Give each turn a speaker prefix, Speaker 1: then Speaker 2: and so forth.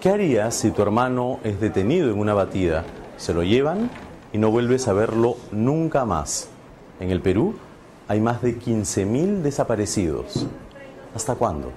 Speaker 1: ¿Qué harías si tu hermano es detenido en una batida? Se lo llevan y no vuelves a verlo nunca más. En el Perú hay más de 15.000 desaparecidos. ¿Hasta cuándo?